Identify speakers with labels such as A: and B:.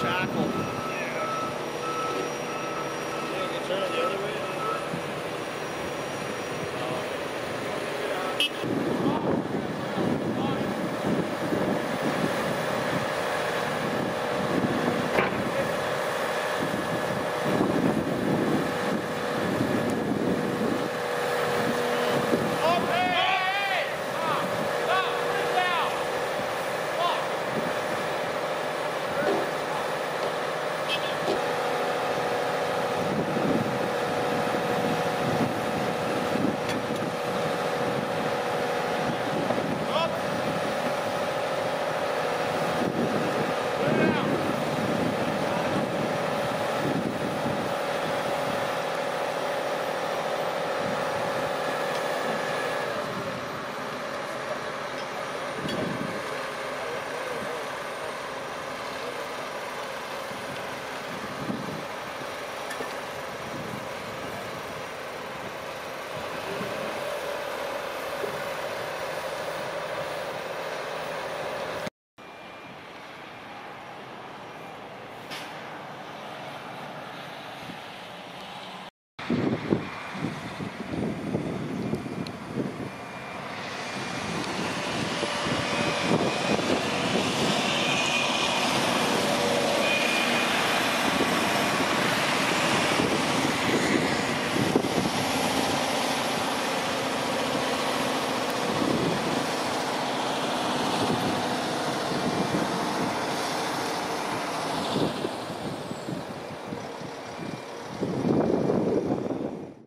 A: Shackle.